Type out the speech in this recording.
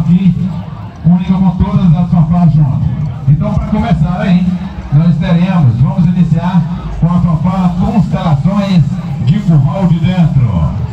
aqui, comunica com todas as fanfarras juntas. Então, para começar aí, nós teremos, vamos iniciar com a fanfarra Constelações de Curral de Dentro.